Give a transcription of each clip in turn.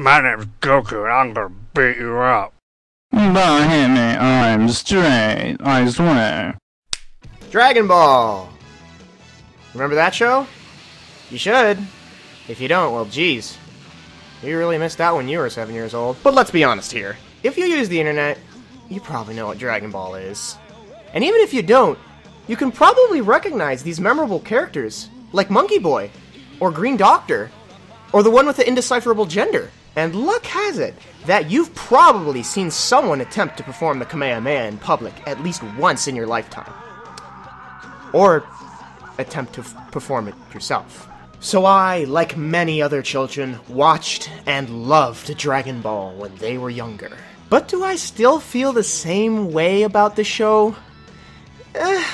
My name's Goku and I'm gonna beat you up. Don't hit me, I'm straight, I swear. Dragon Ball! Remember that show? You should. If you don't, well, geez. You really missed out when you were seven years old. But let's be honest here. If you use the internet, you probably know what Dragon Ball is. And even if you don't, you can probably recognize these memorable characters, like Monkey Boy, or Green Doctor, or the one with the indecipherable gender. And luck has it that you've probably seen someone attempt to perform the Kamehameha in public at least once in your lifetime. Or attempt to perform it yourself. So I, like many other children, watched and loved Dragon Ball when they were younger. But do I still feel the same way about the show? Eh,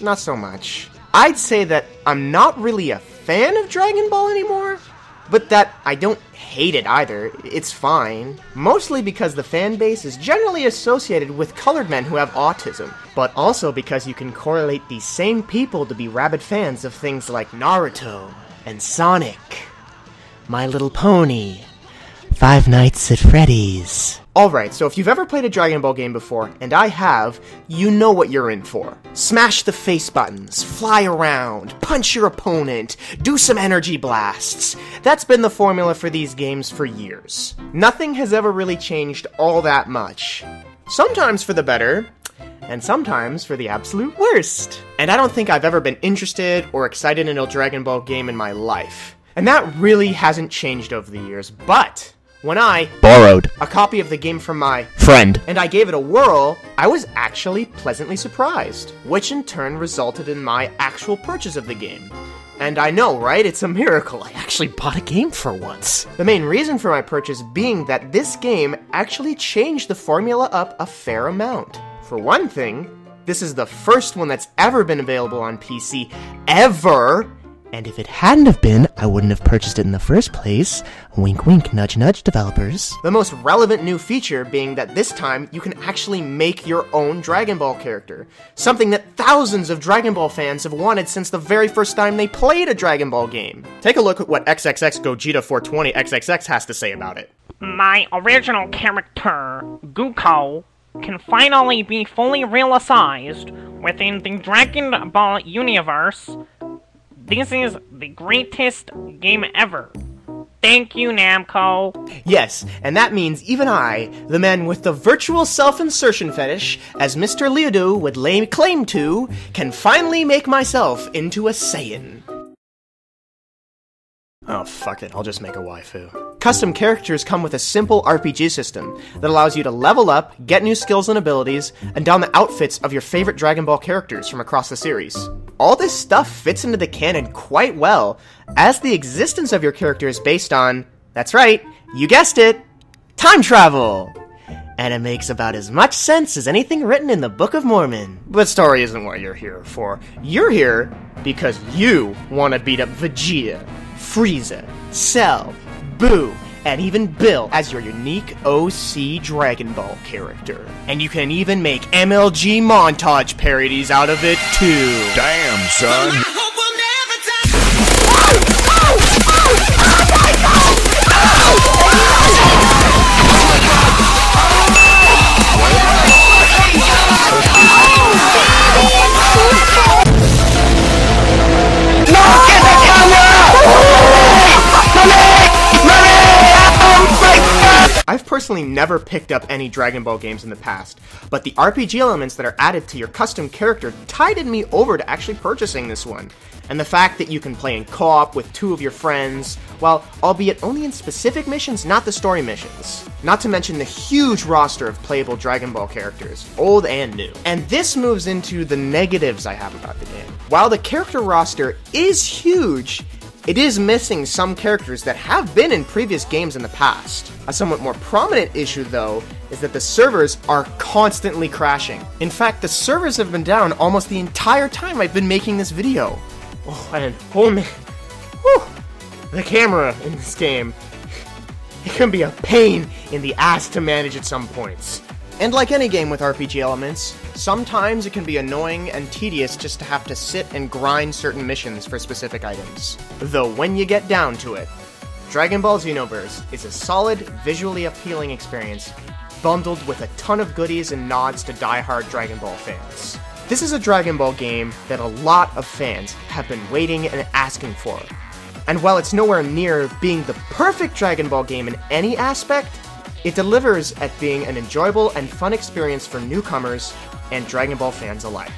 not so much. I'd say that I'm not really a fan of Dragon Ball anymore, but that I don't hate it either. It's fine. Mostly because the fan base is generally associated with colored men who have autism, but also because you can correlate these same people to be rabid fans of things like Naruto and Sonic, My Little Pony, Five Nights at Freddy's. Alright, so if you've ever played a Dragon Ball game before, and I have, you know what you're in for. Smash the face buttons, fly around, punch your opponent, do some energy blasts. That's been the formula for these games for years. Nothing has ever really changed all that much. Sometimes for the better, and sometimes for the absolute worst. And I don't think I've ever been interested or excited in a Dragon Ball game in my life. And that really hasn't changed over the years, but when I borrowed a copy of the game from my friend and I gave it a whirl, I was actually pleasantly surprised, which in turn resulted in my actual purchase of the game. And I know, right? It's a miracle. I actually bought a game for once. The main reason for my purchase being that this game actually changed the formula up a fair amount. For one thing, this is the first one that's ever been available on PC ever. And if it hadn't have been, I wouldn't have purchased it in the first place. Wink wink, nudge nudge, developers. The most relevant new feature being that this time you can actually make your own Dragon Ball character. Something that thousands of Dragon Ball fans have wanted since the very first time they played a Dragon Ball game. Take a look at what XXX Gogeta 420 XXX has to say about it. My original character, Guko, can finally be fully realized within the Dragon Ball universe. This is the greatest game ever. Thank you, Namco. Yes, and that means even I, the man with the virtual self insertion fetish, as Mr. Leodo would lay claim to, can finally make myself into a Saiyan. Oh, fuck it, I'll just make a waifu. Custom characters come with a simple RPG system that allows you to level up, get new skills and abilities, and don the outfits of your favorite Dragon Ball characters from across the series. All this stuff fits into the canon quite well, as the existence of your character is based on, that's right, you guessed it, time travel! And it makes about as much sense as anything written in the Book of Mormon. But story isn't what you're here for. You're here because you want to beat up Vegeta, Frieza, Cell, Boo, and even Bill as your unique OC Dragon Ball character. And you can even make MLG montage parodies out of it too. Damn, son. Personally never picked up any Dragon Ball games in the past, but the RPG elements that are added to your custom character tided me over to actually purchasing this one. And the fact that you can play in co op with two of your friends, while albeit only in specific missions, not the story missions. Not to mention the huge roster of playable Dragon Ball characters, old and new. And this moves into the negatives I have about the game. While the character roster is huge, it is missing some characters that have been in previous games in the past. A somewhat more prominent issue, though, is that the servers are constantly crashing. In fact, the servers have been down almost the entire time I've been making this video. Oh, and oh man, Whew. the camera in this game, it can be a pain in the ass to manage at some points. And like any game with RPG elements, sometimes it can be annoying and tedious just to have to sit and grind certain missions for specific items. Though when you get down to it, Dragon Ball Xenoverse is a solid, visually appealing experience, bundled with a ton of goodies and nods to die-hard Dragon Ball fans. This is a Dragon Ball game that a lot of fans have been waiting and asking for. And while it's nowhere near being the perfect Dragon Ball game in any aspect, it delivers at being an enjoyable and fun experience for newcomers and Dragon Ball fans alike.